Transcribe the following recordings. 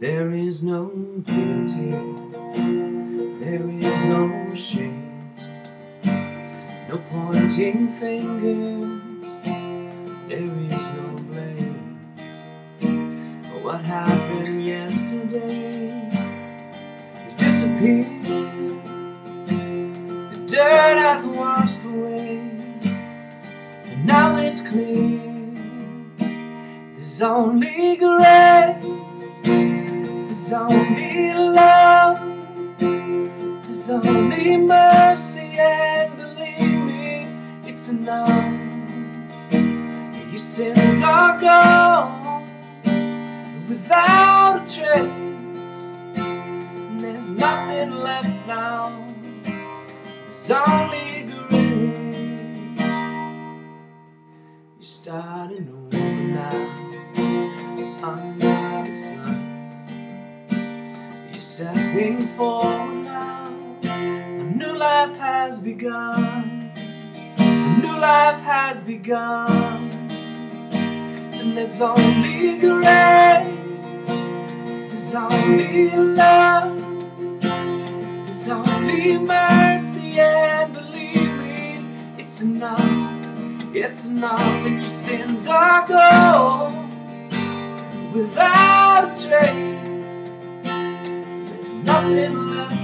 There is no guilty, there is no shame, no pointing fingers, there is no blame. What happened yesterday has disappeared, the dirt has washed away, and now it's clear. There's only grace. There's only love, there's only mercy, and believe me, it's enough. Your sins are gone without a trace, and there's nothing left now. There's only grace. You're starting over now. Stepping forward now. A new life has begun. A new life has begun. And there's only grace. There's only love. There's only mercy. And believe me, it's enough. It's enough. And your sins are gone nothing. left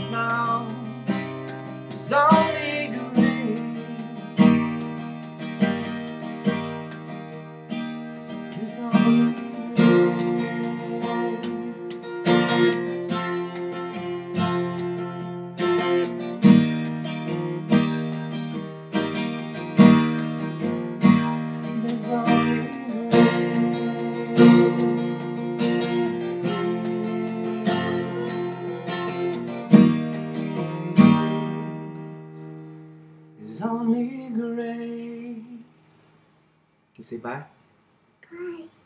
is only gray. Can you say bye? Bye.